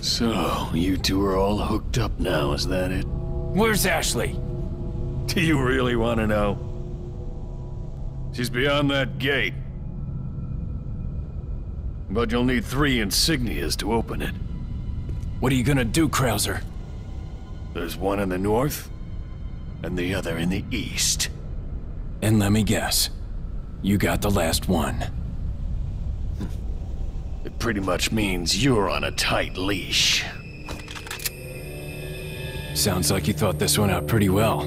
So, you two are all hooked up now, is that it? Where's Ashley? Do you really want to know? She's beyond that gate. But you'll need three insignias to open it. What are you gonna do, Krauser? There's one in the north, and the other in the east. And let me guess. You got the last one. It pretty much means you're on a tight leash. Sounds like you thought this one out pretty well.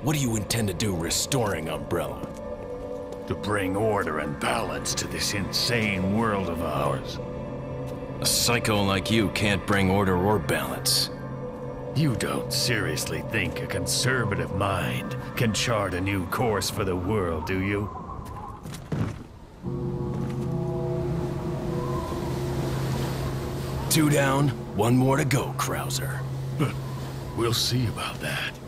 What do you intend to do restoring Umbrella? To bring order and balance to this insane world of ours. A psycho like you can't bring order or balance. You don't seriously think a conservative mind can chart a new course for the world, do you? Two down, one more to go, Krauser. We'll see about that.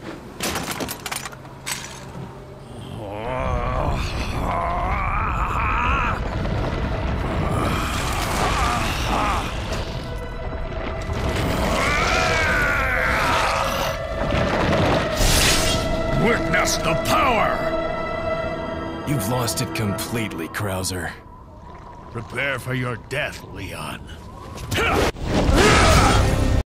Witness the power! You've lost it completely, Krauser. Prepare for your death, Leon.